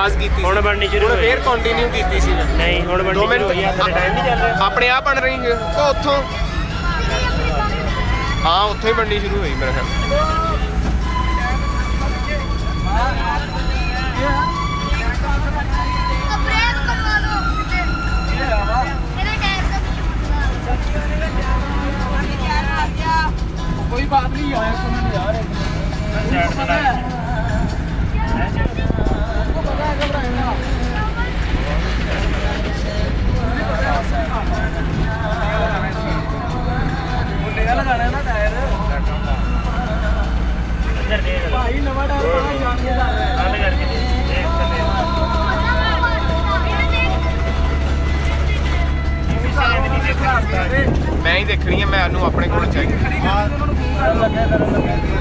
ਪਾਸ ਕੀਤੀ ਹੁਣ ਬਣਨੀ ਸ਼ੁਰੂ ਹੁਣ ਹੋਈ ਫੇਰ ਕੰਟੀਨਿਊ ਕੀਤੀ ਸੀ ਮੈਂ ਨਹੀਂ ਹੁਣ ਬਣਨੀ ਦੋ ਸ਼ੁਰੂ ਹੋਈ ਆ ਮਿੰਟ ਟਾਈਮ ਨਹੀਂ ਚੱਲ ਰਿਹਾ ਆਪਣੇ ਆਪ ਬਣ ਰਹੀ ਹੈ ਕੋ ਉੱਥੋਂ ਹਾਂ ਉੱਥੋਂ ਹੀ ਬਣਨੀ ਸ਼ੁਰੂ ਹੋਈ ਮੇਰੇ ਖਿਆਲ ब्रेक करवा दो मेरे टायर का भी कोई बात नहीं यार एक मिनट यार ਮੈਂ ਹੀ ਦੇਖਣੀ ਹੈ ਮੈਂ ਮੈਨੂੰ ਆਪਣੇ ਕੋਲ ਚਾਹੀਦੀ ਆ ਲੱਗਾ